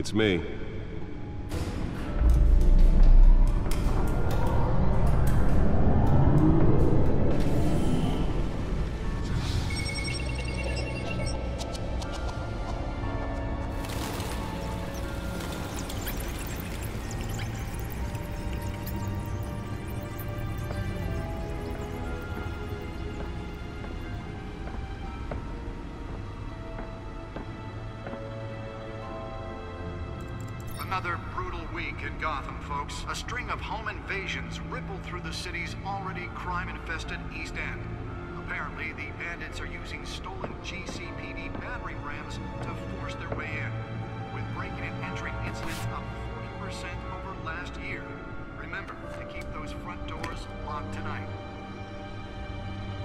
It's me. Invasions rippled through the city's already crime-infested East End. Apparently, the bandits are using stolen GCPD battering rams to force their way in, with breaking and entering incidents up 40% over last year. Remember to keep those front doors locked tonight.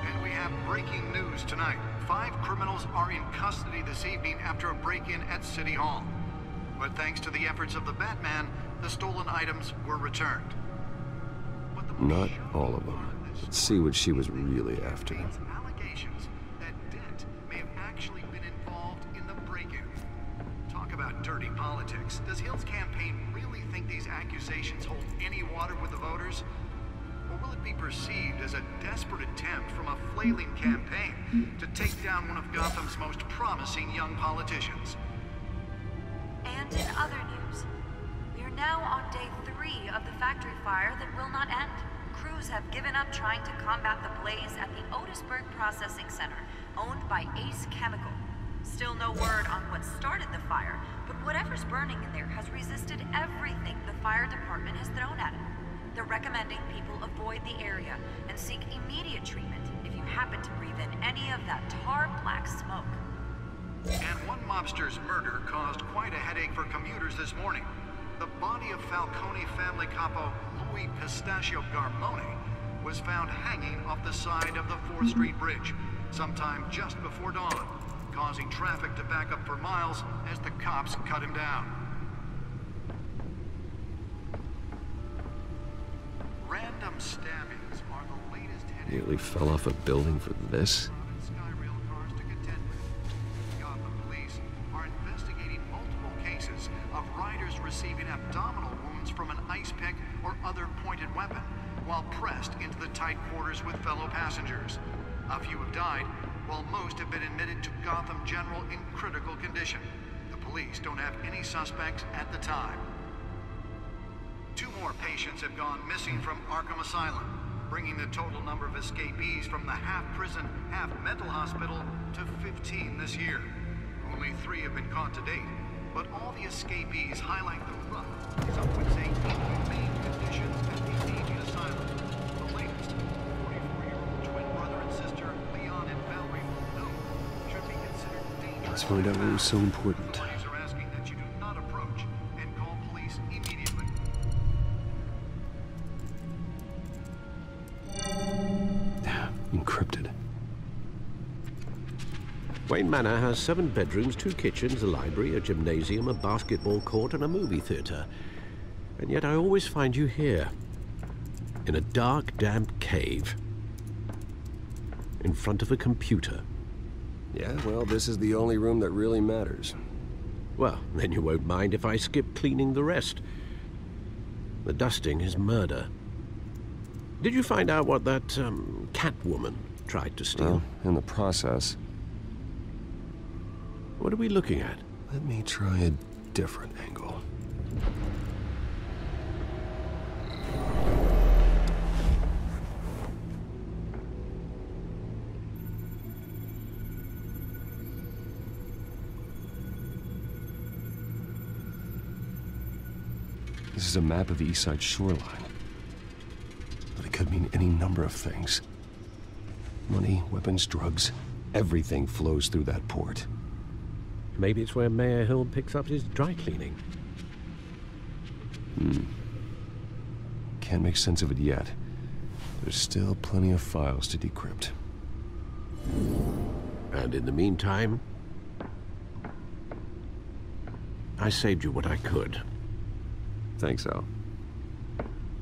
And we have breaking news tonight. Five criminals are in custody this evening after a break-in at City Hall. But thanks to the efforts of the Batman, the stolen items were returned. What the Not all of them. Let's see what she was really after. allegations that Dent may have actually been involved in the break-in. Talk about dirty politics. Does Hill's campaign really think these accusations hold any water with the voters? Or will it be perceived as a desperate attempt from a flailing campaign to take down one of Gotham's most promising young politicians? And in other news, now on day three of the factory fire that will not end. Crews have given up trying to combat the blaze at the Otisburg Processing Center, owned by Ace Chemical. Still no word on what started the fire, but whatever's burning in there has resisted everything the fire department has thrown at it. They're recommending people avoid the area and seek immediate treatment if you happen to breathe in any of that tar black smoke. And one mobster's murder caused quite a headache for commuters this morning. The body of Falcone family capo Louis Pistachio Garmone was found hanging off the side of the 4th Street Bridge sometime just before dawn, causing traffic to back up for miles as the cops cut him down. Random stabbings are the latest Nearly fell off a building for this. Number of escapees from the half-prison, half-mental hospital to 15 this year. Only three have been caught to date, but all the escapees highlight the rough, some would say inhumane conditions at the aging asylum. The latest, 44-year-old twin brother and sister, Leon and Valerie Muldoon, should be considered dangerous. Let's find out what was so important. Authorities are asking that you Encrypted. Wayne Manor has seven bedrooms, two kitchens, a library, a gymnasium, a basketball court, and a movie theatre. And yet I always find you here, in a dark, damp cave, in front of a computer. Yeah, well, this is the only room that really matters. Well, then you won't mind if I skip cleaning the rest. The dusting is murder. Did you find out what that um, cat woman tried to steal? Well, in the process, What are we looking at? let me try a different angle. This is a map of the east side shoreline. But it could mean any number of things. Money, weapons, drugs, everything flows through that port. Maybe it's where Mayor Hill picks up his dry cleaning. Hmm. Can't make sense of it yet. There's still plenty of files to decrypt. And in the meantime, I saved you what I could. Thanks, Al.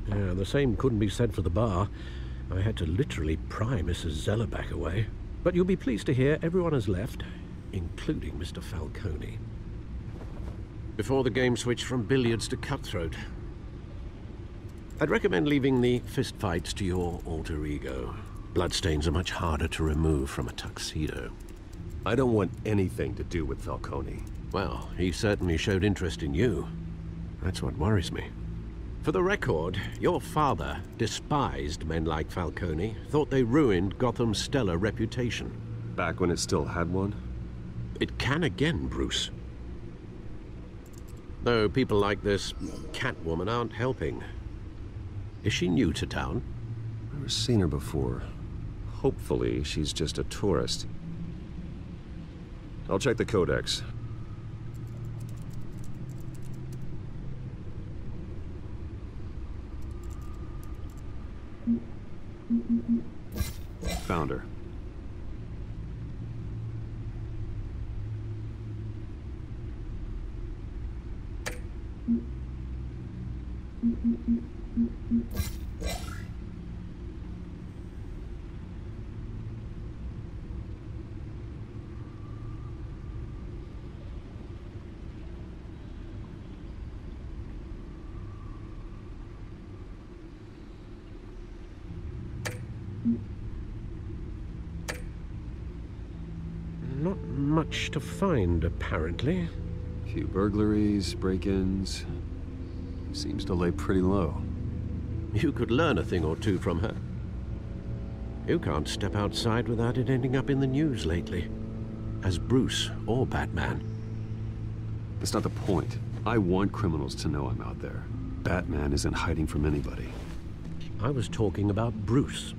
Yeah, the same couldn't be said for the bar. I had to literally pry Mrs. Zellerback away. But you'll be pleased to hear everyone has left, including Mr. Falcone. before the game switched from billiards to cutthroat. I'd recommend leaving the fistfights to your alter ego. Bloodstains are much harder to remove from a tuxedo. I don't want anything to do with Falcone. Well, he certainly showed interest in you. That's what worries me. For the record, your father despised men like Falcone, thought they ruined Gotham's stellar reputation. Back when it still had one? It can again, Bruce. Though people like this Catwoman aren't helping. Is she new to town? Never seen her before. Hopefully, she's just a tourist. I'll check the codex. Found her. Not much to find, apparently. A Few burglaries, break-ins. Seems to lay pretty low. You could learn a thing or two from her. You can't step outside without it ending up in the news lately. As Bruce or Batman. That's not the point. I want criminals to know I'm out there. Batman isn't hiding from anybody. I was talking about Bruce.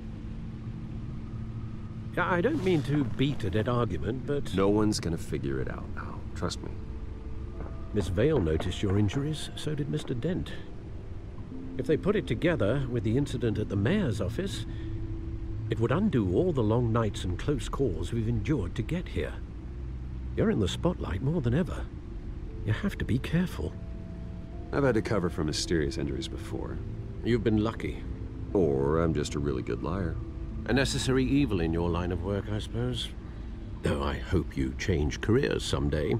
I don't mean to beat a dead argument, but... No one's gonna figure it out now. Trust me. Miss Vale noticed your injuries, so did Mr. Dent. If they put it together with the incident at the mayor's office, it would undo all the long nights and close calls we've endured to get here. You're in the spotlight more than ever. You have to be careful. I've had to cover for mysterious injuries before. You've been lucky. Or I'm just a really good liar. A necessary evil in your line of work, I suppose. Though I hope you change careers someday.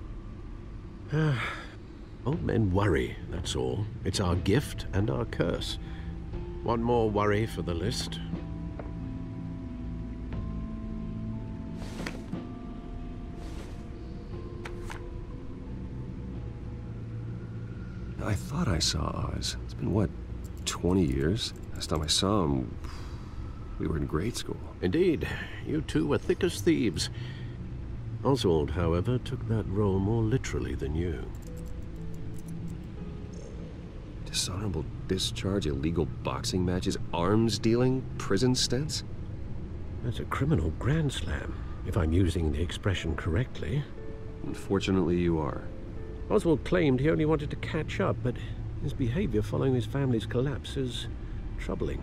Ah, old men worry, that's all. It's our gift and our curse. One more worry for the list. I thought I saw Oz. It's been, what, 20 years? Last time I saw him, we were in grade school. Indeed, you two were thick as thieves. Oswald, however, took that role more literally than you. Dishonorable discharge, illegal boxing matches, arms dealing, prison stints? That's a criminal grand slam, if I'm using the expression correctly. Unfortunately, you are. Oswald claimed he only wanted to catch up, but his behavior following his family's collapse is troubling.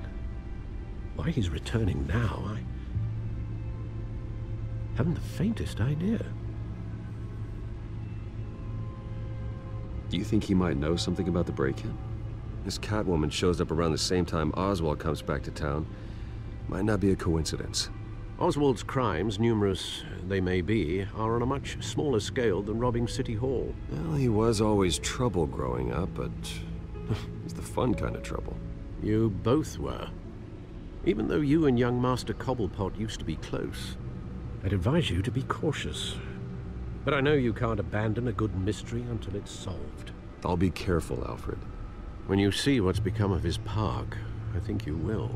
Why he's returning now, I haven't the faintest idea. Do you think he might know something about the break-in? This Catwoman shows up around the same time Oswald comes back to town. Might not be a coincidence. Oswald's crimes, numerous they may be, are on a much smaller scale than robbing City Hall. Well, he was always trouble growing up, but it's the fun kind of trouble. You both were. Even though you and young Master Cobblepot used to be close, I'd advise you to be cautious. But I know you can't abandon a good mystery until it's solved. I'll be careful, Alfred. When you see what's become of his park, I think you will.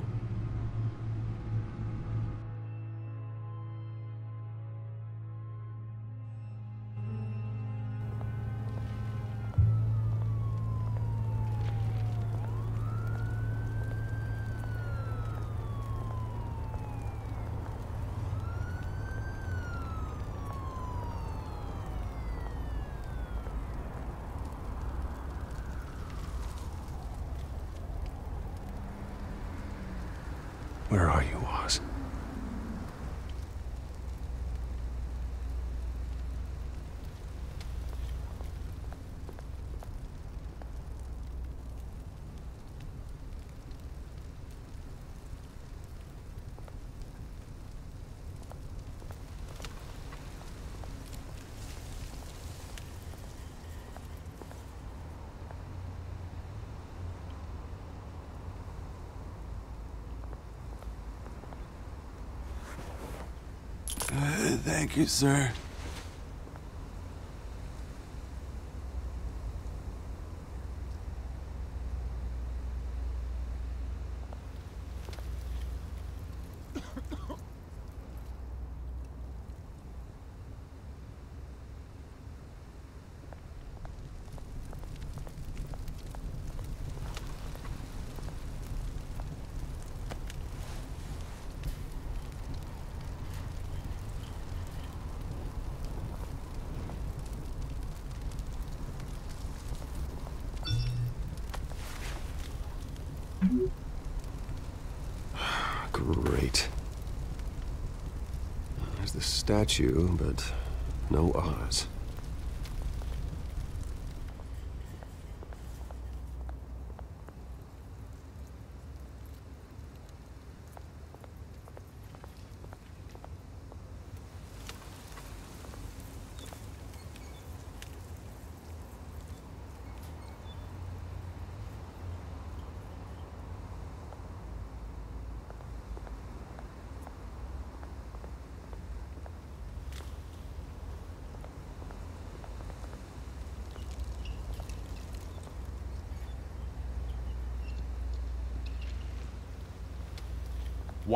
Thank you, sir. Great. There's the statue, but no Oz.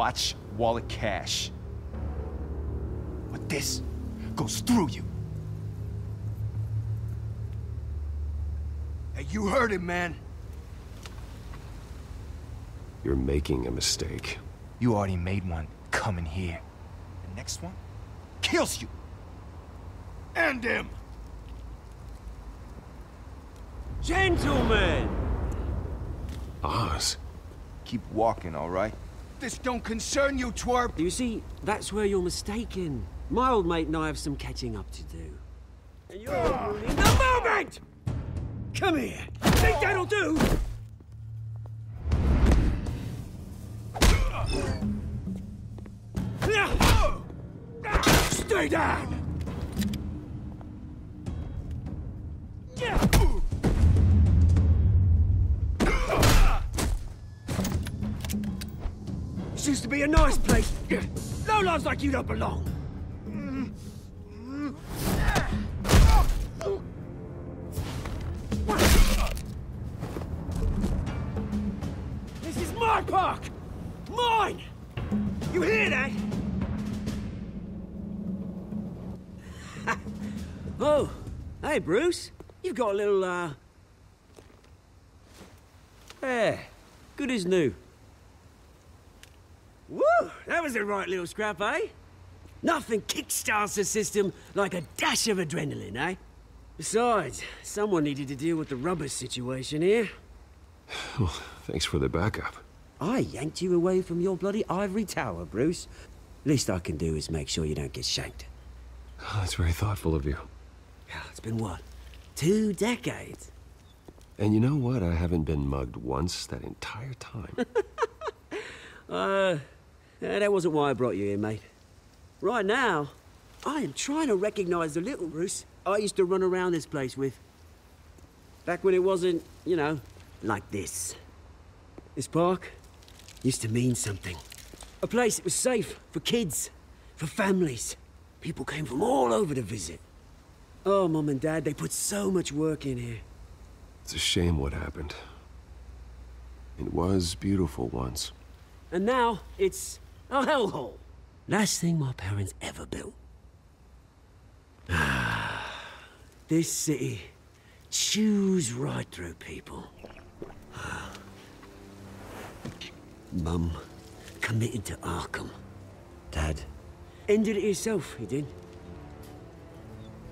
Watch wallet cash. But this goes through you. Hey, you heard him, man. You're making a mistake. You already made one coming here. The next one kills you. End him! Gentlemen! Oz? Keep walking, all right? This don't concern you, twerp! You see, that's where you're mistaken. My old mate and I have some catching up to do. And you're ruining the moment! Come here! Think that'll do? Stay down! This used to be a nice place. No lives like you don't belong. This is my park! Mine! You hear that? oh, hey, Bruce. You've got a little, uh... There. Good as new. That was a right little scrap, eh? Nothing kickstarts the system like a dash of adrenaline, eh? Besides, someone needed to deal with the rubber situation here. Well, thanks for the backup. I yanked you away from your bloody ivory tower, Bruce. Least I can do is make sure you don't get shanked. Oh, that's very thoughtful of you. Yeah, It's been what? Two decades? And you know what? I haven't been mugged once that entire time. Uh, yeah, that wasn't why I brought you here, mate. Right now, I am trying to recognize the little Bruce I used to run around this place with. Back when it wasn't, you know, like this. This park used to mean something. A place that was safe for kids, for families. People came from all over to visit. Oh, Mum and Dad, they put so much work in here. it's a shame what happened. It was beautiful once. And now, it's Oh, a hellhole. Last thing my parents ever built. Ah, this city chews right through people. Ah. Mum committed to Arkham. Dad ended it himself, he did.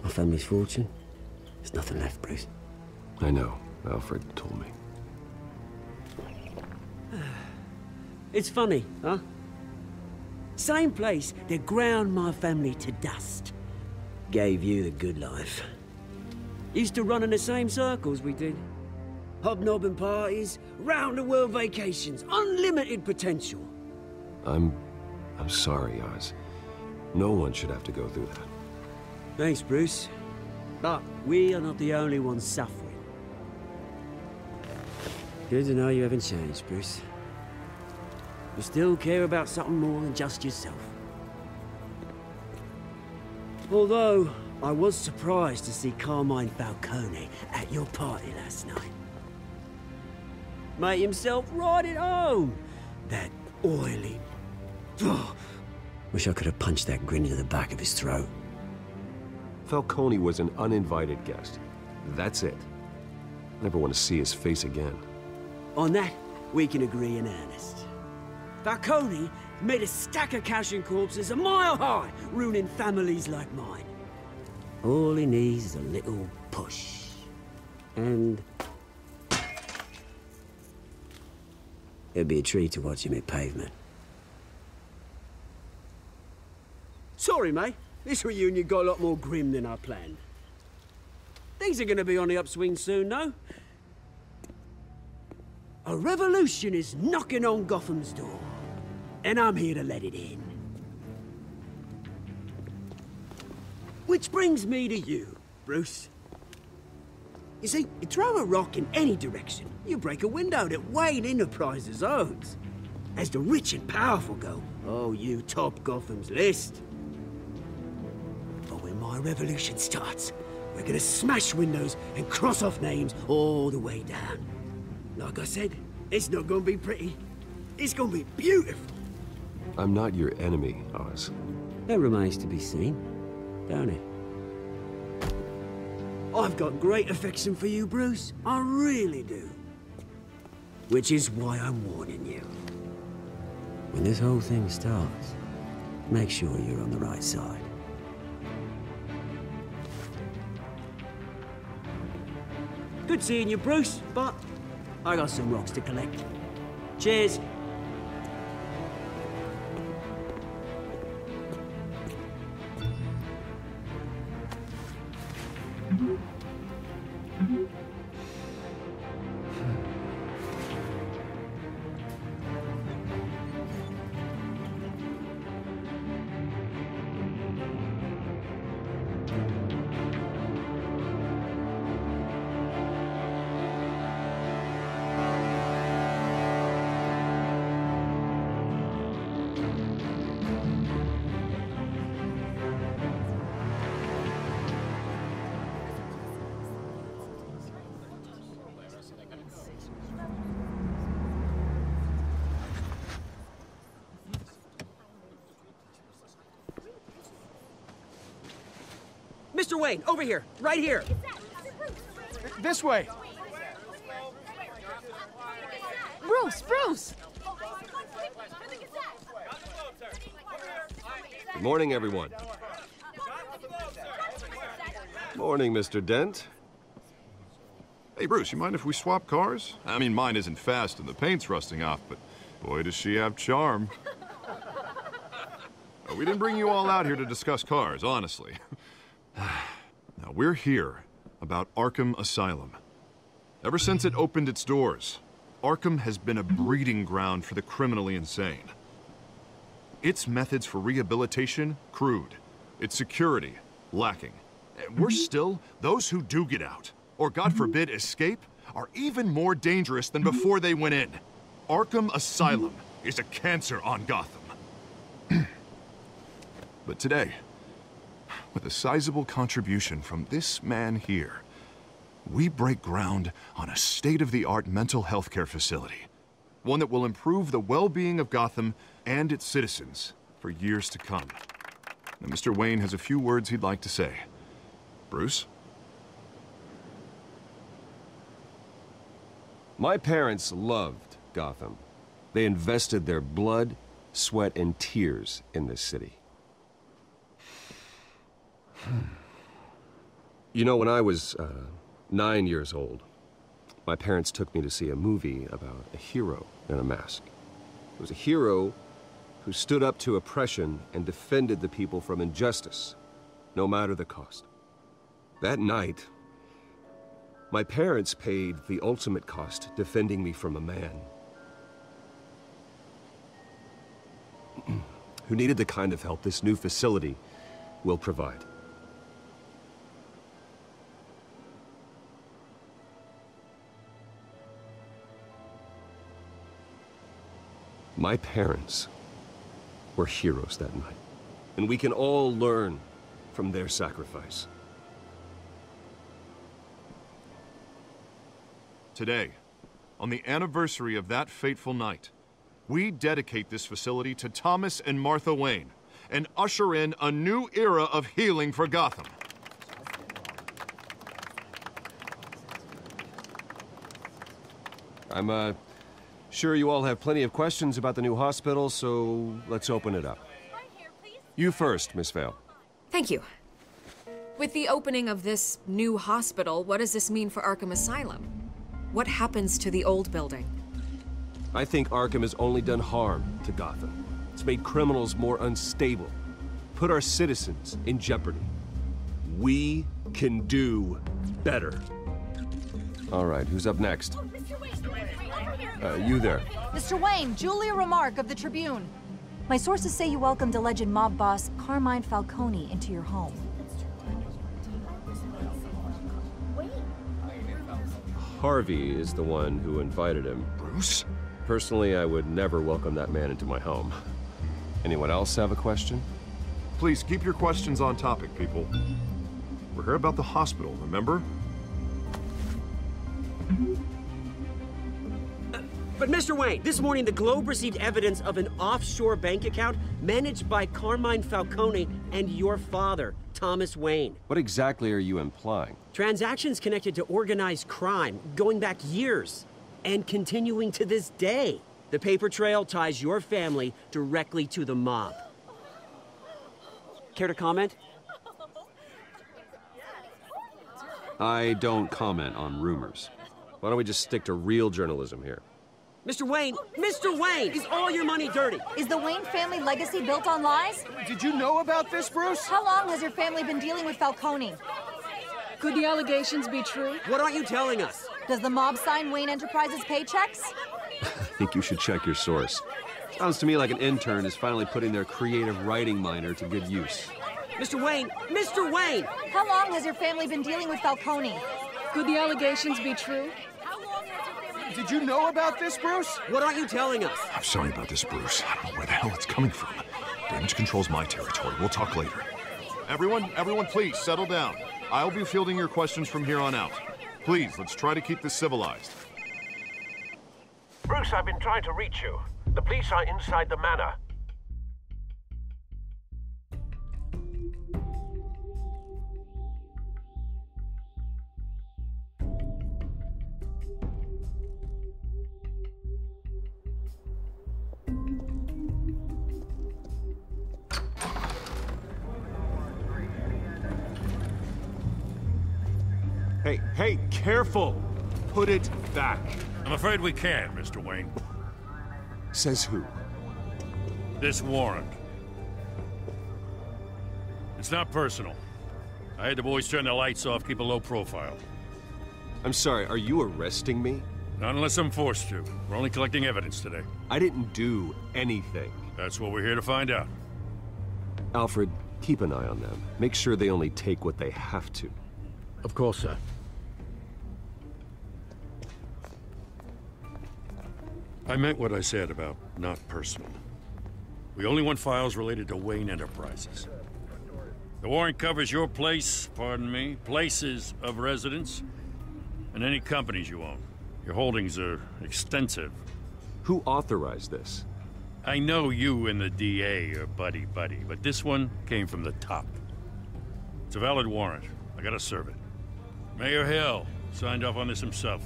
My family's fortune, there's nothing left, Bruce. I know. Alfred told me. Ah. It's funny, huh? Same place that ground my family to dust. Gave you the good life. Used to run in the same circles we did. Hobnobbing parties, round the world vacations, unlimited potential. I'm... I'm sorry, Oz. No one should have to go through that. Thanks, Bruce. But we are not the only ones suffering. Good to know you haven't changed, Bruce. You still care about something more than just yourself. Although, I was surprised to see Carmine Falcone at your party last night. Made himself right at home. That oily... Ugh. Wish I could have punched that grin into the back of his throat. Falcone was an uninvited guest. That's it. Never want to see his face again. On that, we can agree in earnest. Falcone made a stack of cashing corpses a mile high, ruining families like mine. All he needs is a little push. And... It'd be a treat to watch him hit pavement. Sorry, mate. This reunion got a lot more grim than I planned. Things are gonna be on the upswing soon, though. A revolution is knocking on Gotham's door. And I'm here to let it in. Which brings me to you, Bruce. You see, you throw a rock in any direction, you break a window that Wayne Enterprises owns. As the rich and powerful go, oh, you top Gotham's list. But when my revolution starts, we're gonna smash windows and cross off names all the way down. Like I said, it's not gonna be pretty. It's gonna be beautiful. I'm not your enemy, Oz. That remains to be seen, don't it? I've got great affection for you, Bruce. I really do. Which is why I'm warning you. When this whole thing starts, make sure you're on the right side. Good seeing you, Bruce, but I got some rocks to collect. Cheers. Mr. Wayne, over here, right here. This way. Bruce, Bruce! Good morning, everyone. Morning, Mr. Dent. Hey, Bruce, you mind if we swap cars? I mean, mine isn't fast and the paint's rusting off, but boy, does she have charm. Uh, we didn't bring you all out here to discuss cars, honestly. Now, we're here about Arkham Asylum. Ever since it opened its doors, Arkham has been a breeding ground for the criminally insane. Its methods for rehabilitation, crude. Its security, lacking. And We're mm-hmm. still, those who do get out, or God mm-hmm. forbid escape, are even more dangerous than mm-hmm. before they went in. Arkham Asylum is a cancer on Gotham. but today, with a sizable contribution from this man here, we break ground on a state-of-the-art mental health care facility. One that will improve the well-being of Gotham and its citizens for years to come. Now, Mr. Wayne has a few words he'd like to say. Bruce? My parents loved Gotham. They invested their blood, sweat, and tears in this city. You know, when I was uh, nine years old, my parents took me to see a movie about a hero in a mask. It was a hero who stood up to oppression and defended the people from injustice, no matter the cost. That night, my parents paid the ultimate cost defending me from a man who needed the kind of help this new facility will provide. My parents were heroes that night, and we can all learn from their sacrifice. Today, on the anniversary of that fateful night, we dedicate this facility to Thomas and Martha Wayne and usher in a new era of healing for Gotham. I'm, uh, sure you all have plenty of questions about the new hospital, so let's open it up. You first, Miss Vale. Thank you. With the opening of this new hospital, what does this mean for Arkham Asylum? What happens to the old building? I think Arkham has only done harm to Gotham. It's made criminals more unstable, put our citizens in jeopardy. We can do better. All right, who's up next? Uh, you there. Mr. Wayne, Julia Remark of the Tribune. My sources say you welcomed alleged mob boss Carmine Falcone into your home. Harvey is the one who invited him. Bruce? Personally, I would never welcome that man into my home. Anyone else have a question? Please keep your questions on topic, people. We're here about the hospital, remember? But Mr. Wayne, this morning the Globe received evidence of an offshore bank account managed by Carmine Falcone and your father, Thomas Wayne. What exactly are you implying? Transactions connected to organized crime going back years and continuing to this day. The paper trail ties your family directly to the mob. Care to comment? I don't comment on rumors. Why don't we just stick to real journalism here? Mr. Wayne, oh, Mr. Wayne, is all your money dirty? Is the Wayne family legacy built on lies? Did you know about this, Bruce? How long has your family been dealing with Falcone? Could the allegations be true? What aren't you telling us? Does the mob sign Wayne Enterprises paychecks? I think you should check your source. Sounds to me like an intern is finally putting their creative writing minor to good use. Mr. Wayne, Mr. Wayne! How long has your family been dealing with Falcone? Could the allegations be true? Did you know about this, Bruce? What aren't you telling us? I'm sorry about this, Bruce. I don't know where the hell it's coming from. Damage control's my territory. We'll talk later. Everyone, everyone, please settle down. I'll be fielding your questions from here on out. Please, let's try to keep this civilized. Bruce, I've been trying to reach you. The police are inside the manor. Hey, hey, careful! Put it back. I'm afraid we can't, Mr. Wayne. Says who? This warrant. It's not personal. I had the boys turn the lights off, keep a low profile. I'm sorry, are you arresting me? Not unless I'm forced to. We're only collecting evidence today. I didn't do anything. That's what we're here to find out. Alfred, keep an eye on them. Make sure they only take what they have to. Of course, sir. I meant what I said about not personal. We only want files related to Wayne Enterprises. The warrant covers your place, pardon me, places of residence, and any companies you own. Your holdings are extensive. Who authorized this? I know you and the DA are buddy-buddy, but this one came from the top. It's a valid warrant. I gotta serve it. Mayor Hill signed off on this himself.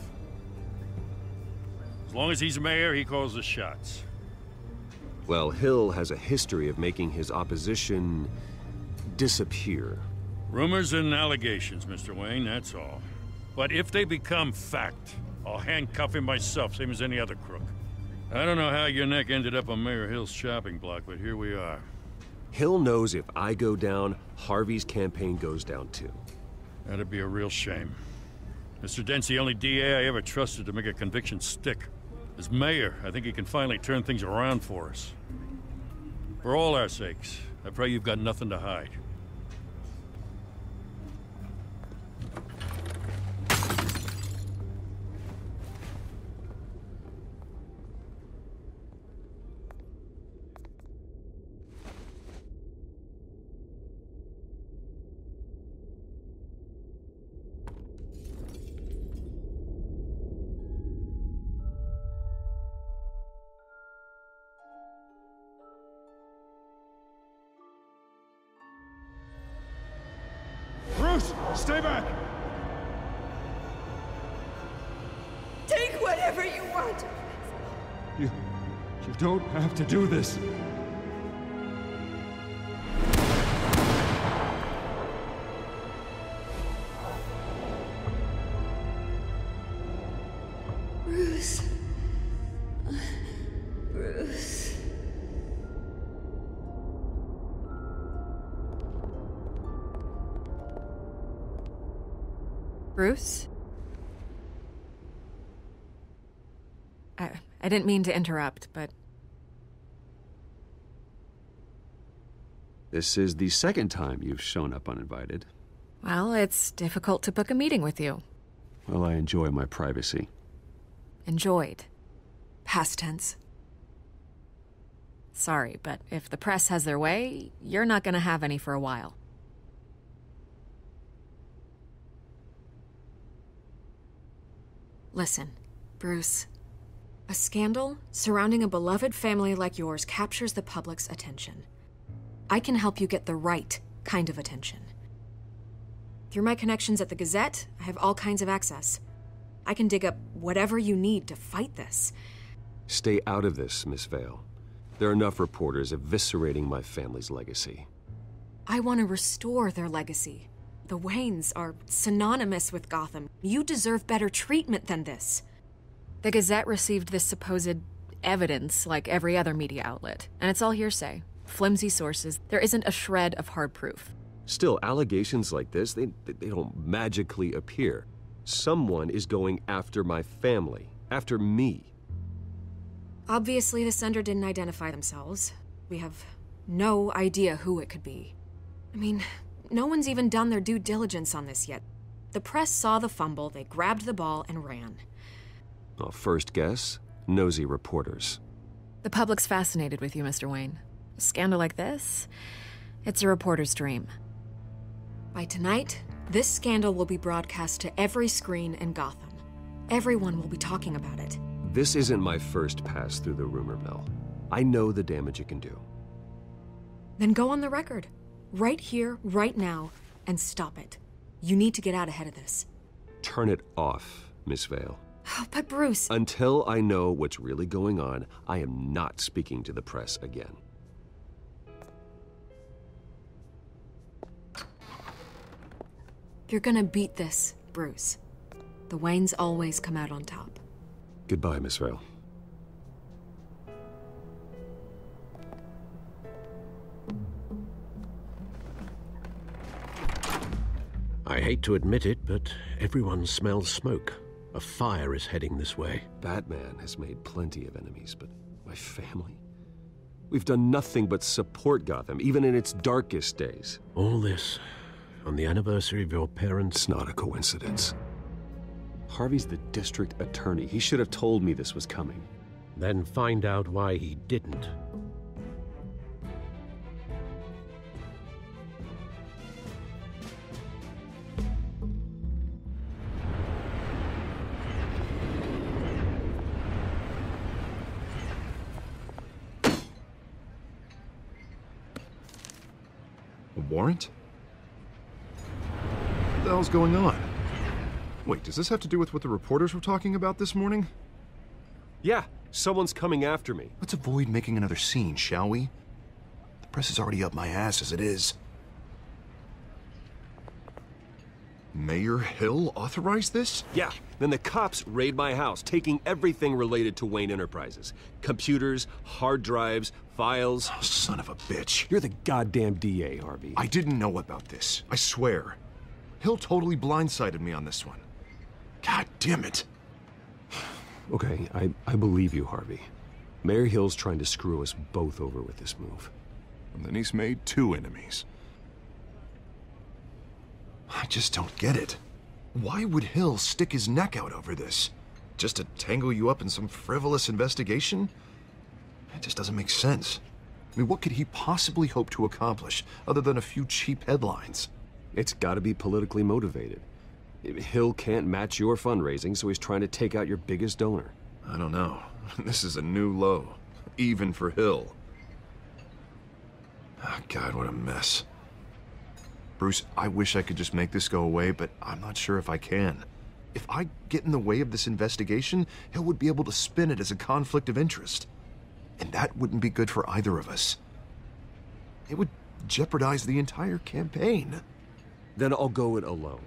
As long as he's mayor, he calls the shots. Well, Hill has a history of making his opposition disappear. Rumors and allegations, Mr. Wayne, that's all. But if they become fact, I'll handcuff him myself, same as any other crook. I don't know how your neck ended up on Mayor Hill's shopping block, but here we are. Hill knows if I go down, Harvey's campaign goes down too. That'd be a real shame. Mr. Dent's the only DA I ever trusted to make a conviction stick. As mayor, I think he can finally turn things around for us. For all our sakes, I pray you've got nothing to hide. Stay back! Take whatever you want. You... you don't have to do this. I, didn't mean to interrupt, but This is the second time you've shown up uninvited. well, it's difficult to book a meeting with you. Well, I enjoy my privacy. Enjoyed. Past tense. Sorry, but if the press has their way, you're not gonna have any for a while. Listen, Bruce. A scandal surrounding a beloved family like yours captures the public's attention. I can help you get the right kind of attention. Through my connections at the Gazette, I have all kinds of access. I can dig up whatever you need to fight this. Stay out of this, Miss Vale. There are enough reporters eviscerating my family's legacy. I want to restore their legacy. The Waynes are synonymous with Gotham. You deserve better treatment than this. The Gazette received this supposed evidence like every other media outlet, and it's all hearsay. Flimsy sources. There isn't a shred of hard proof. Still, allegations like this, they, they don't magically appear. Someone is going after my family, after me. Obviously, the sender didn't identify themselves. We have no idea who it could be. I mean, no one's even done their due diligence on this yet. The press saw the fumble, they grabbed the ball and ran. Well, first guess nosy reporters. The public's fascinated with you, Mr. Wayne. A scandal like this, it's a reporter's dream. By tonight, this scandal will be broadcast to every screen in Gotham. Everyone will be talking about it. This isn't my first pass through the rumor mill. I know the damage it can do. Then go on the record. Right here, right now, and stop it. You need to get out ahead of this. Turn it off, Miss Vale. Oh, but Bruce. Until I know what's really going on, I am not speaking to the press again. You're gonna beat this, Bruce. The Waynes always come out on top. Goodbye, Miss Vale. I hate to admit it, but everyone smells smoke. A fire is heading this way. Batman has made plenty of enemies, but my family? We've done nothing but support Gotham, even in its darkest days. All this on the anniversary of your parents' It's not a coincidence. Harvey's the district attorney. He should have told me this was coming. Then find out why he didn't. Warrant? What the hell's going on? Wait, does this have to do with what the reporters were talking about this morning? Yeah, someone's coming after me. Let's avoid making another scene, shall we? The press is already up my ass as it is. Mayor Hill authorized this? Yeah, then the cops raid my house, taking everything related to Wayne Enterprises computers, hard drives, files. Oh, son of a bitch. You're the goddamn DA, Harvey. I didn't know about this. I swear. Hill totally blindsided me on this one. God damn it. Okay, I, I believe you, Harvey. Mayor Hill's trying to screw us both over with this move. And then he's made two enemies. I just don't get it. Why would Hill stick his neck out over this? Just to tangle you up in some frivolous investigation? It just doesn't make sense. I mean, what could he possibly hope to accomplish other than a few cheap headlines? It's gotta be politically motivated. Hill can't match your fundraising, so he's trying to take out your biggest donor. I don't know. This is a new low, even for Hill. Oh, God, what a mess. Bruce, I wish I could just make this go away, but I'm not sure if I can. If I get in the way of this investigation, Hill would be able to spin it as a conflict of interest. And that wouldn't be good for either of us. It would jeopardize the entire campaign. Then I'll go it alone.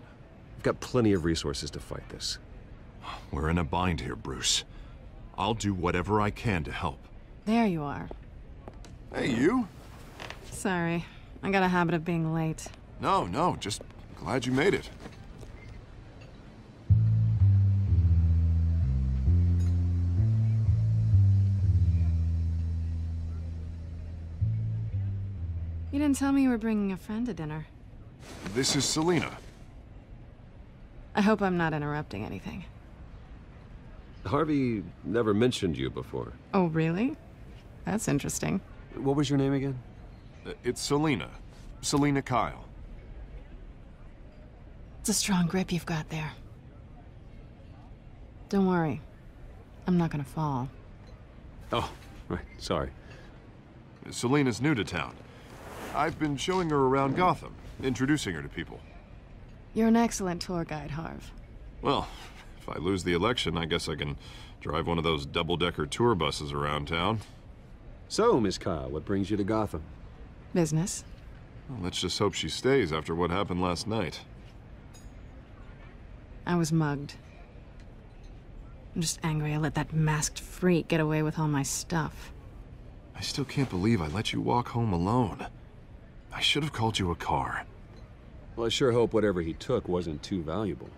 I've got plenty of resources to fight this. We're in a bind here, Bruce. I'll do whatever I can to help. There you are. Hey, you? Sorry. I got a habit of being late. No, no, just glad you made it. You didn't tell me you were bringing a friend to dinner. This is Selina. I hope I'm not interrupting anything. Harvey never mentioned you before. Oh, really? That's interesting. What was your name again? Uh, It's Selina. Selina Kyle. It's a strong grip you've got there. Don't worry. I'm not gonna fall. Oh, right. Sorry. Selina's new to town. I've been showing her around Gotham, introducing her to people. You're an excellent tour guide, Harv. Well, if I lose the election, I guess I can drive one of those double-decker tour buses around town. So, Miss Kyle, what brings you to Gotham? Business. Well, let's just hope she stays after what happened last night. I was mugged. I'm just angry I let that masked freak get away with all my stuff. I still can't believe I let you walk home alone. I should have called you a car. Well, I sure hope whatever he took wasn't too valuable.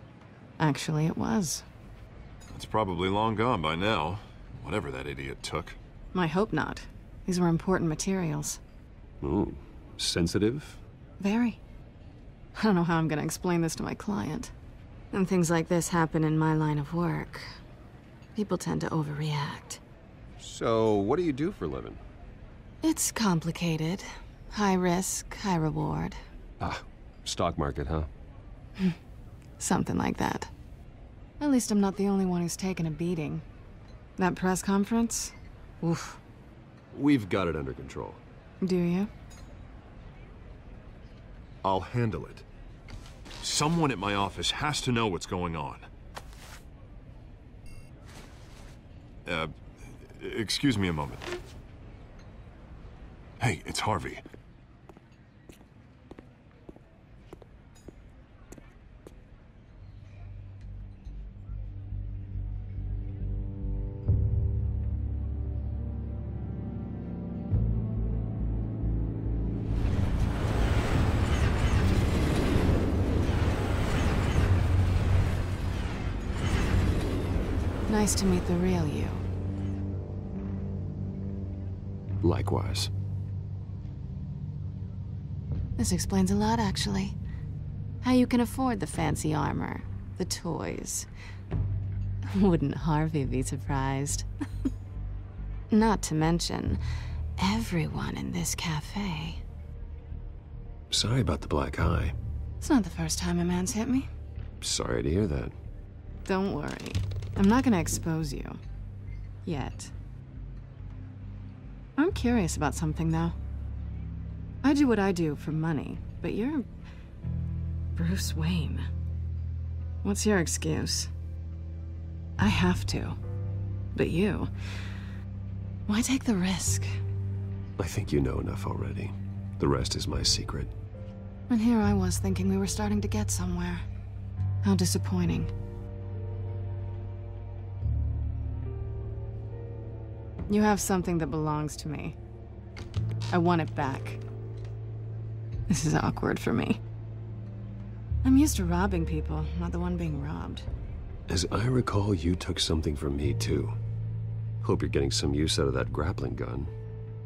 Actually, it was. It's probably long gone by now, whatever that idiot took. I hope not. These were important materials. Ooh, sensitive? Very. I don't know how I'm gonna explain this to my client. When things like this happen in my line of work, people tend to overreact. So, what do you do for a living? It's complicated. High risk, high reward. Ah, stock market, huh? Something like that. At least I'm not the only one who's taken a beating. That press conference? Oof. We've got it under control. Do you? I'll handle it. Someone at my office has to know what's going on. Uh, excuse me a moment. Hey, it's Harvey. Nice to meet the real you. Likewise. This explains a lot, actually. How you can afford the fancy armor, the toys. Wouldn't Harvey be surprised? Not to mention, everyone in this cafe. Sorry about the black eye. It's not the first time a man's hit me. Sorry to hear that. Don't worry. I'm not gonna expose you. Yet. I'm curious about something, though. I do what I do for money, but you're... Bruce Wayne. What's your excuse? I have to. But you... Why take the risk? I think you know enough already. The rest is my secret. And here I was thinking we were starting to get somewhere. How disappointing. You have something that belongs to me. I want it back. This is awkward for me. I'm used to robbing people, not the one being robbed. As I recall, you took something from me, too. Hope you're getting some use out of that grappling gun.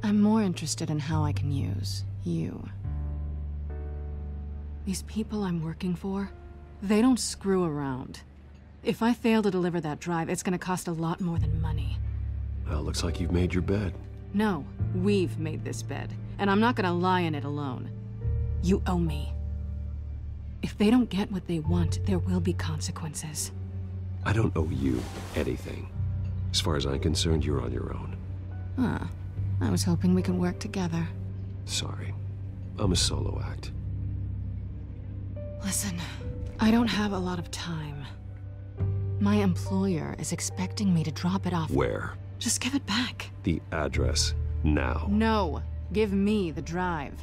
I'm more interested in how I can use you. These people I'm working for, they don't screw around. If I fail to deliver that drive, it's gonna cost a lot more than money. Well, looks like you've made your bed. No, we've made this bed, and I'm not gonna lie in it alone. You owe me. If they don't get what they want, there will be consequences. I don't owe you anything. As far as I'm concerned, you're on your own. Huh. I was hoping we could work together. Sorry. I'm a solo act. Listen, I don't have a lot of time. My employer is expecting me to drop it off. Where? Just give it back. The address. Now. No, give me the drive.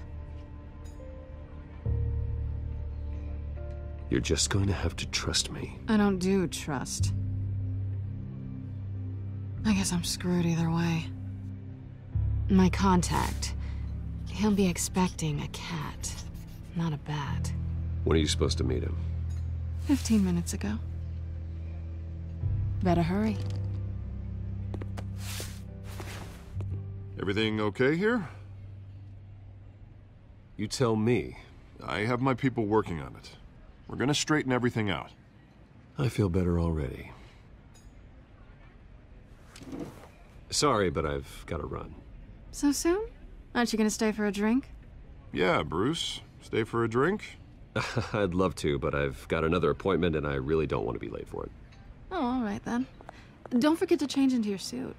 You're just going to have to trust me. I don't do trust. I guess I'm screwed either way. My contact. He'll be expecting a cat, not a bat. When are you supposed to meet him? Fifteen minutes ago. Better hurry. Everything okay here? You tell me. I have my people working on it. We're gonna straighten everything out. I feel better already. Sorry, but I've got to run. So soon? Aren't you gonna stay for a drink? Yeah, Bruce. Stay for a drink? I'd love to, but I've got another appointment and I really don't want to be late for it. Oh, all right then. Don't forget to change into your suit.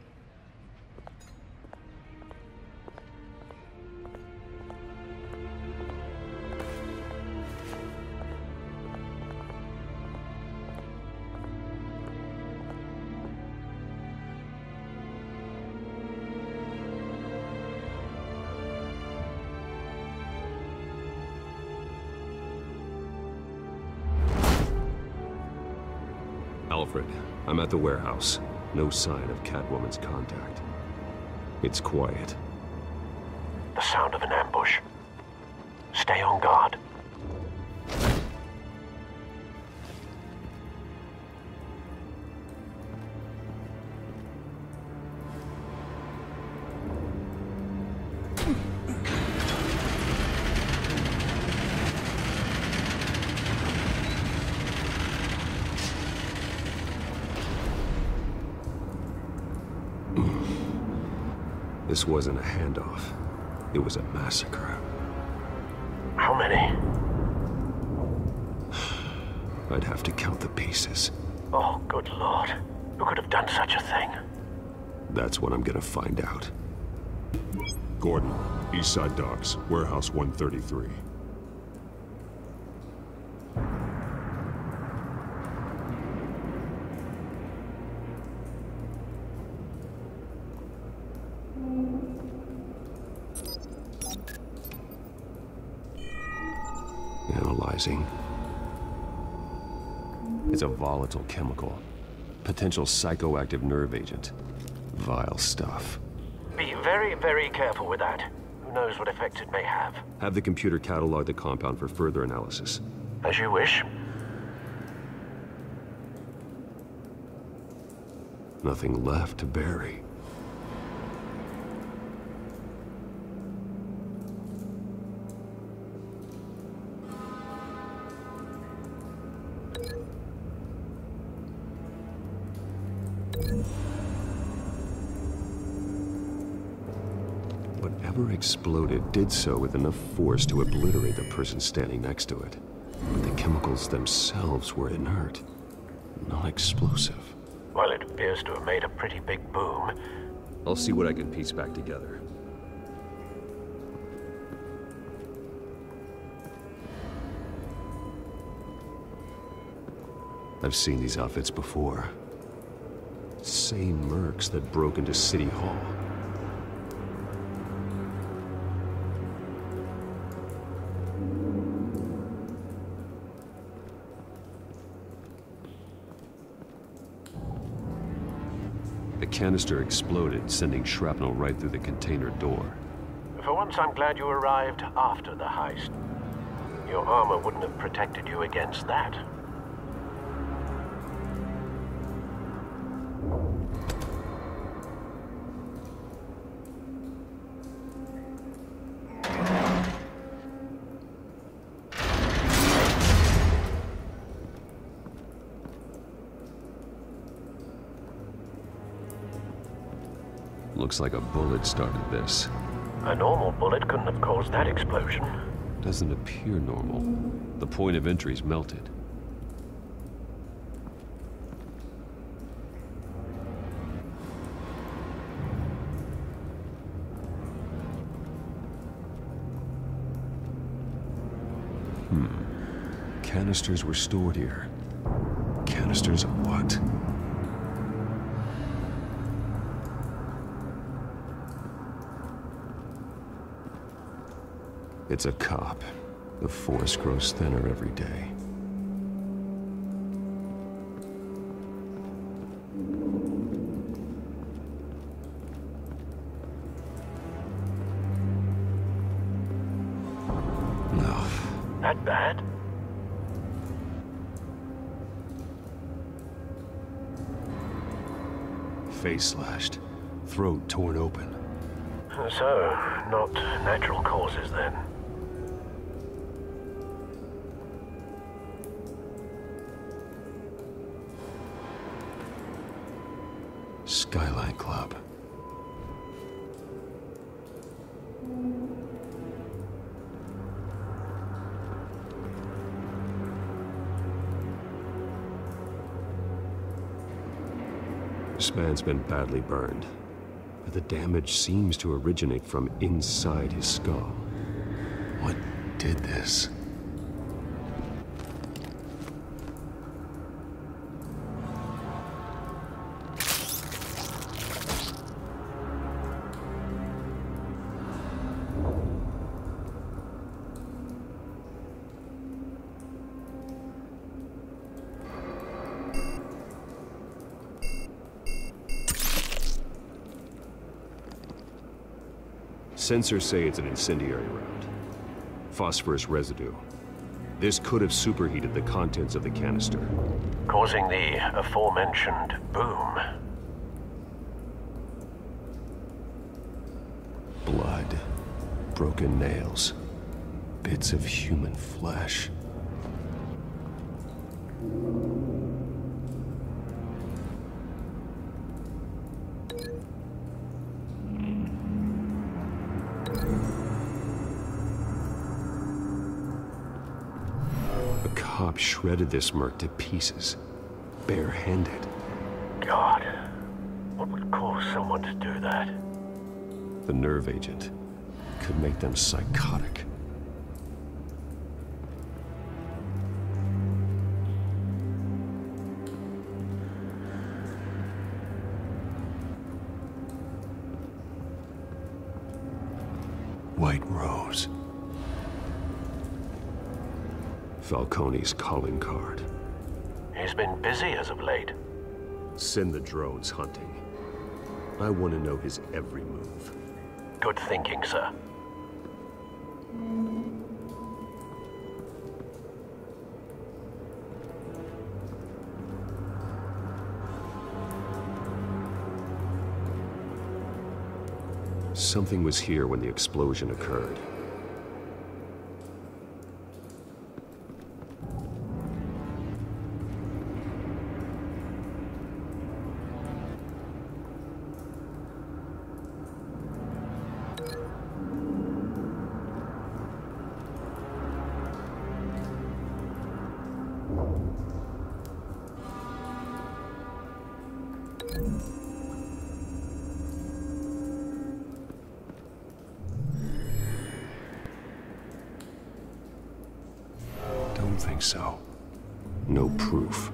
The warehouse. No sign of Catwoman's contact. It's quiet. The sound of an ambush. Stay on guard. This wasn't a handoff. It was a massacre. How many? I'd have to count the pieces. Oh, good lord. Who could have done such a thing? That's what I'm gonna find out. Gordon, Eastside Docks, Warehouse 133. It's a volatile chemical. Potential psychoactive nerve agent. Vile stuff. Be very, very careful with that. Who knows what effect it may have. Have the computer catalog the compound for further analysis. As you wish. Nothing left to bury. Exploded did so with enough force to obliterate the person standing next to it. But the chemicals themselves were inert, not explosive. Well, it appears to have made a pretty big boom. I'll see what I can piece back together. I've seen these outfits before. Same mercs that broke into City Hall. Canister exploded, sending shrapnel right through the container door. For once, I'm glad you arrived after the heist. Your armor wouldn't have protected you against that. Like a bullet started this. A normal bullet couldn't have caused that explosion. Doesn't appear normal. The point of entry's melted. Hmm. Canisters were stored here. Canisters of what? It's a cop. The force grows thinner every day. No. That bad? Face slashed. Throat torn open. So, not natural causes then. Man's been badly burned, but the damage seems to originate from inside his skull. What did this? Sensors say it's an incendiary round. Phosphorus residue. This could have superheated the contents of the canister. Causing the aforementioned boom. Blood. Broken nails. Bits of human flesh. Shredded this merc to pieces. Barehanded. God. What would cause someone to do that? The nerve agent could make them psychotic. Falcone's calling card. He's been busy as of late. Send the drones hunting. I want to know his every move. Good thinking, sir. Something was here when the explosion occurred. So. No proof.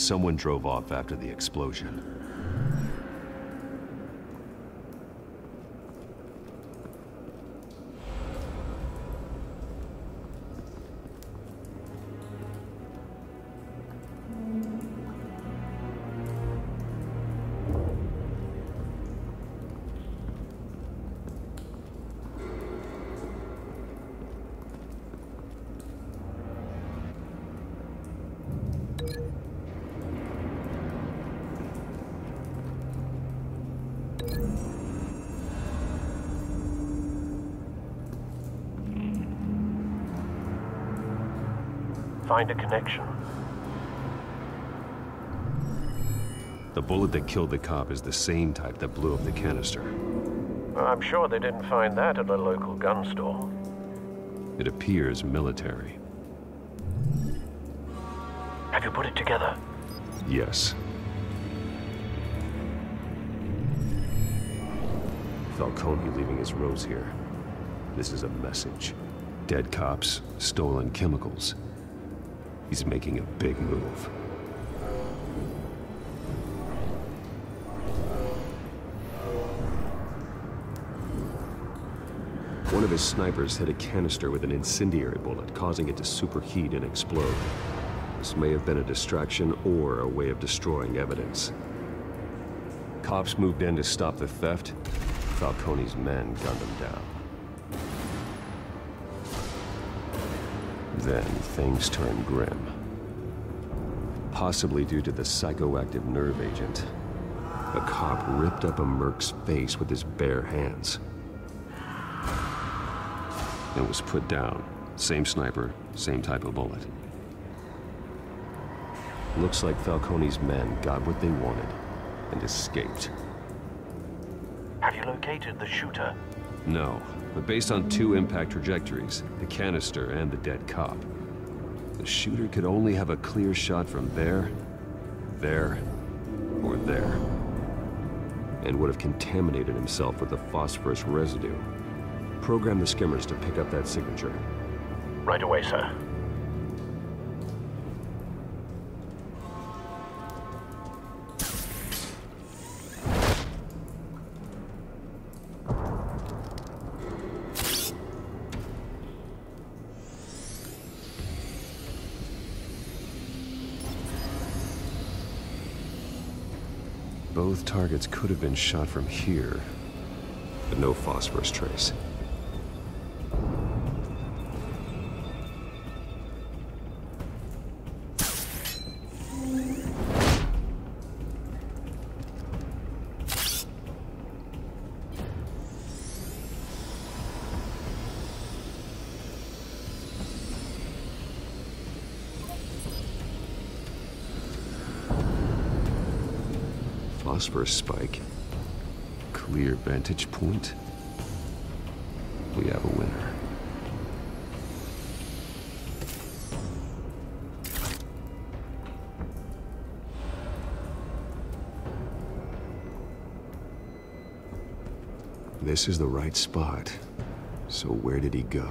Someone drove off after the explosion. Find a connection. The bullet that killed the cop is the same type that blew up the canister. I'm sure they didn't find that at a local gun store. It appears military. Have you put it together? Yes. Falcone leaving his rose here. This is a message. Dead cops, stolen chemicals. He's making a big move. One of his snipers hit a canister with an incendiary bullet, causing it to superheat and explode. This may have been a distraction or a way of destroying evidence. Cops moved in to stop the theft. Falcone's men gunned him down. Then things turned grim. Possibly due to the psychoactive nerve agent. A cop ripped up a merc's face with his bare hands. And was put down. Same sniper, same type of bullet. Looks like Falcone's men got what they wanted and escaped. Have you located the shooter? No, but based on two impact trajectories, the canister and the dead cop, the shooter could only have a clear shot from there, there, or there. And would have contaminated himself with the phosphorus residue. Program the skimmers to pick up that signature. Right away, sir. Targets could have been shot from here, but no phosphorus trace. Phosphorus spike. Clear vantage point. We have a winner. This is the right spot. So where did he go?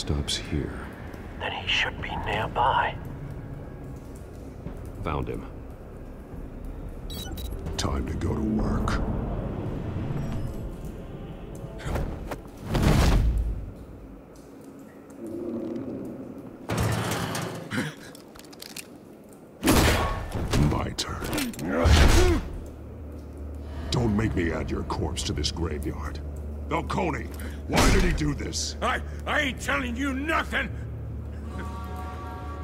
Stops here. Then he should be nearby. Found him. Time to go to work. My turn. Don't make me add your corpse to this graveyard. Falcone, why did he do this? I, I ain't telling you nothing!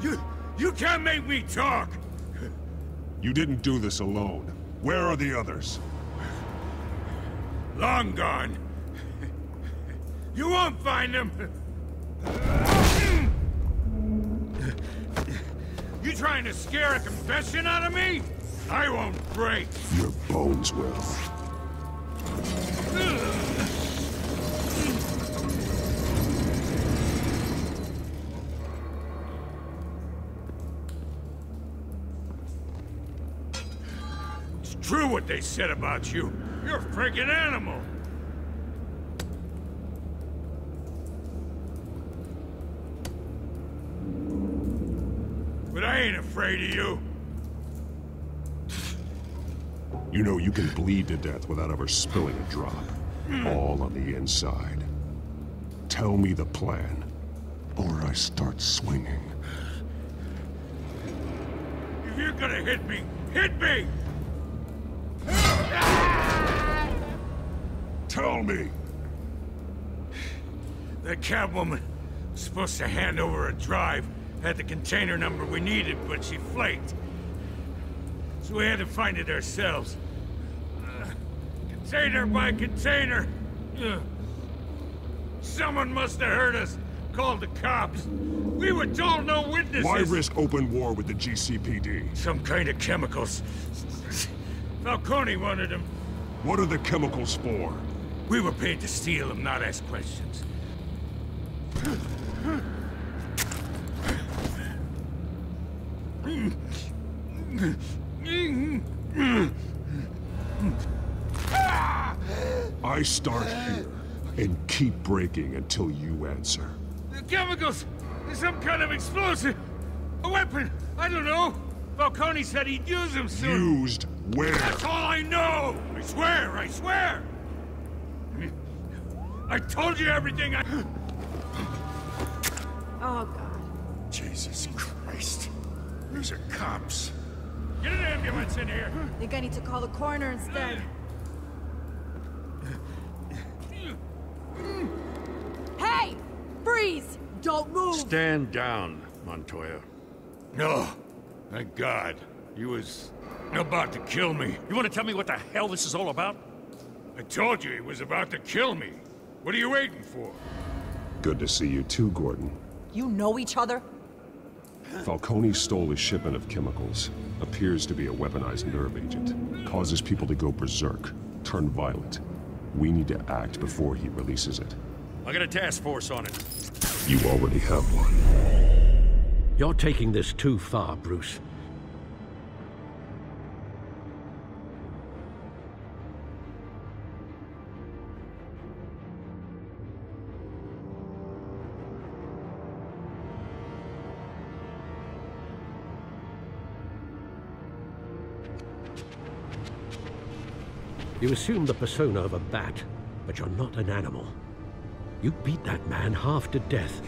You, you can't make me talk! You didn't do this alone. Where are the others? Long gone. You won't find them! You trying to scare a confession out of me? I won't break! Your bones will. True what they said about you. You're a freaking animal. But I ain't afraid of you. You know you can bleed to death without ever spilling a drop. Hmm. All on the inside. Tell me the plan, or I start swinging. If you're gonna hit me, hit me! Tell me! That Catwoman was supposed to hand over a drive, had the container number we needed, but she flaked. So we had to find it ourselves. Uh, container by container. Uh, someone must have heard us, called the cops. We were told no witnesses. Why risk open war with the GCPD? Some kind of chemicals. Falcone wanted them. What are the chemicals for? We were paid to steal them, not ask questions. I start here and keep breaking until you answer. The chemicals! Some kind of explosive! A weapon! I don't know! Falcone said he'd use them soon! Used where? That's all I know! I swear, I swear! I told you everything I... Oh, God. Jesus Christ. These are cops. Get an ambulance in here! Think I need to call the coroner instead. Hey! Freeze! Don't move! Stand down, Montoya. No. Thank God. He was about to kill me. You want to tell me what the hell this is all about? I told you he was about to kill me. What are you waiting for? Good to see you too, Gordon. You know each other? Falcone stole a shipment of chemicals. Appears to be a weaponized nerve agent. Causes people to go berserk, turn violent. We need to act before he releases it. I got a task force on it. You already have one. You're taking this too far, Bruce. You assume the persona of a bat, but you're not an animal. You beat that man half to death.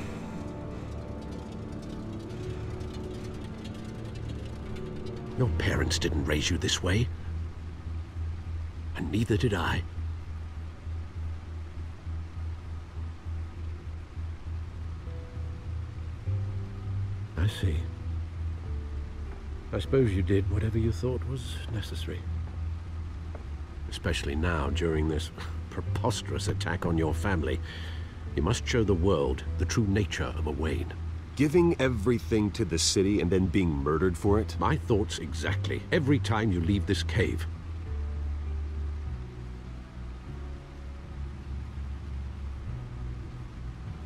Your parents didn't raise you this way. And neither did I. I see. I suppose you did whatever you thought was necessary. Especially now, during this preposterous attack on your family. You must show the world the true nature of a Wayne. Giving everything to the city and then being murdered for it? My thoughts exactly. Every time you leave this cave.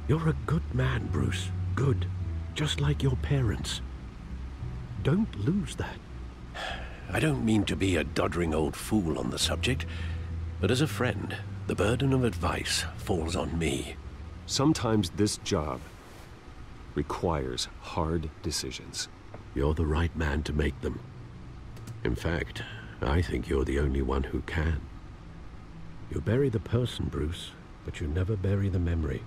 You're a good man, Bruce. Good. Just like your parents. Don't lose that. I don't mean to be a doddering old fool on the subject, but as a friend, the burden of advice falls on me. Sometimes this job requires hard decisions. You're the right man to make them. In fact, I think you're the only one who can. You bury the person, Bruce, but you never bury the memory.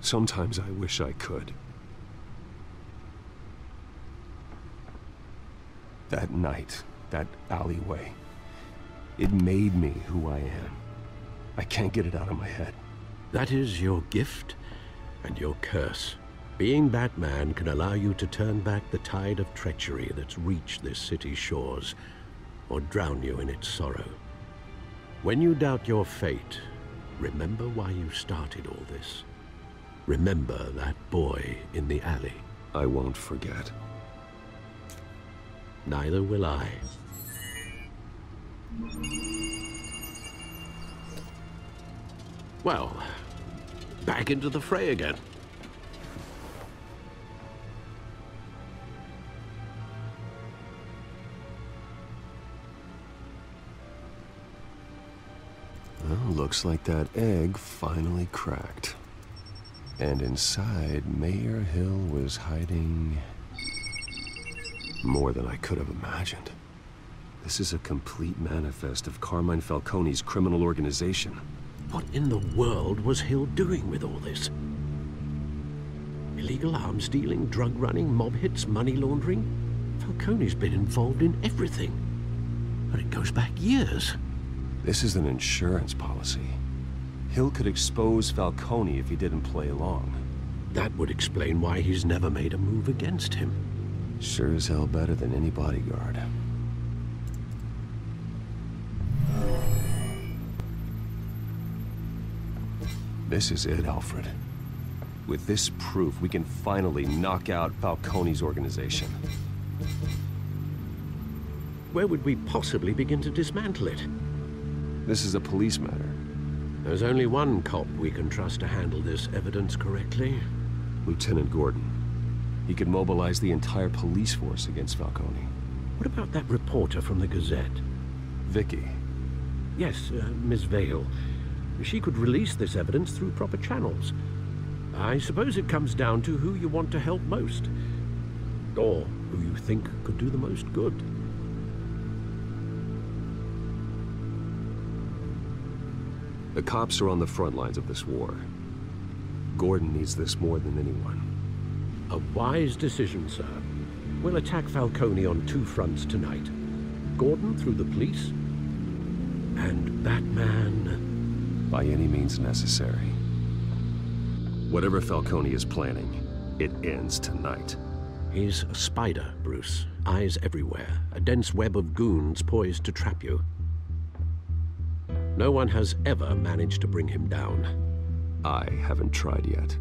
Sometimes I wish I could. That night, that alleyway, it made me who I am. I can't get it out of my head. That is your gift and your curse. Being Batman can allow you to turn back the tide of treachery that's reached this city's shores, or drown you in its sorrow. When you doubt your fate, remember why you started all this. Remember that boy in the alley. I won't forget neither will I. Well, back into the fray again. Well, looks like that egg finally cracked. And inside, Mayor Hill was hiding more than I could have imagined. This is a complete manifest of Carmine Falcone's criminal organization. What in the world was Hill doing with all this? Illegal arms dealing, drug running, mob hits, money laundering? Falcone's been involved in everything. But it goes back years. This is an insurance policy. Hill could expose Falcone if he didn't play along. That would explain why he's never made a move against him. Sure as hell better than any bodyguard. This is it, Alfred. With this proof, we can finally knock out Falcone's organization. Where would we possibly begin to dismantle it? This is a police matter. There's only one cop we can trust to handle this evidence correctly. Lieutenant Gordon. He could mobilize the entire police force against Falcone. What about that reporter from the Gazette? Vicky. Yes, uh, Miss Vale. She could release this evidence through proper channels. I suppose it comes down to who you want to help most. Or who you think could do the most good. The cops are on the front lines of this war. Gordon needs this more than anyone. A wise decision, sir. We'll attack Falcone on two fronts tonight. Gordon through the police, and Batman... By any means necessary. Whatever Falcone is planning, it ends tonight. He's a spider, Bruce. Eyes everywhere. A dense web of goons poised to trap you. No one has ever managed to bring him down. I haven't tried yet.